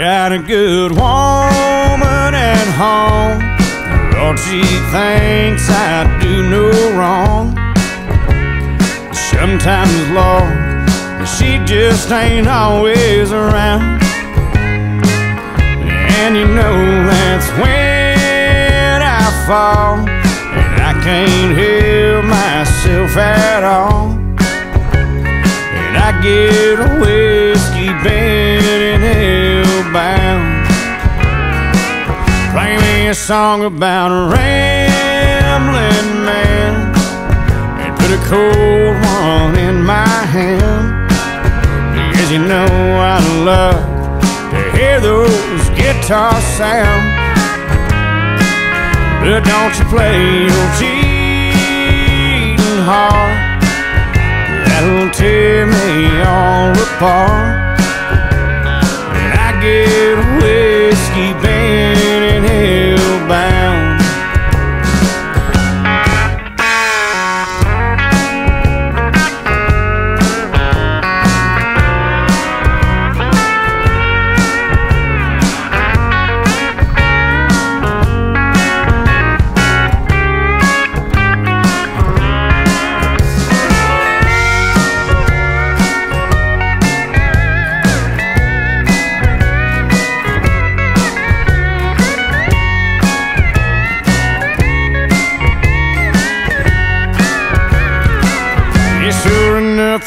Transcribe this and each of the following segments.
Got a good woman at home. Lord, she thinks I do no wrong. Sometimes, Lord, she just ain't always around. And you know that's when I fall. And I can't help myself at all. And I get song about a rambling man. And put a cold one in my hand. Because you know I love to hear those guitar sound. But don't you play your cheating heart. That'll tear me all apart. And I get whiskey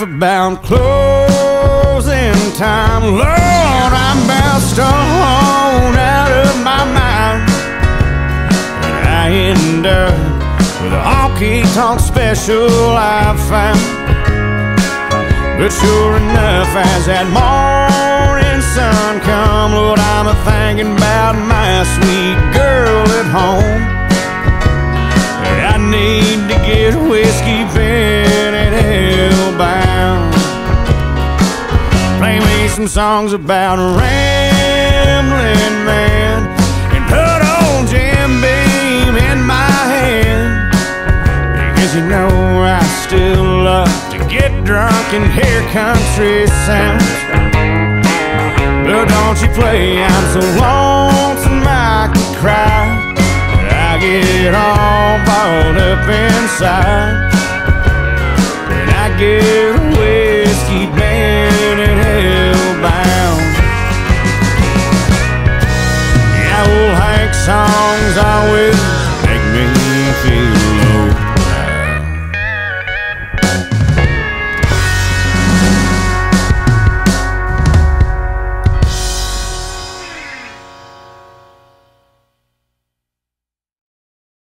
about closing time. Lord, I'm about stoned out of my mind. And I end up with a honky tonk special I found. But sure enough, as that morning sun come, Lord, I'm a thinking about my sweet girl at home. Some songs about a rambling man and put old Jim Beam in my hand. Because you know I still love to get drunk and hear country sounds. But don't you play, I'm so lonesome I could cry. I get all balled up inside. And I get whiskey songs always make me feel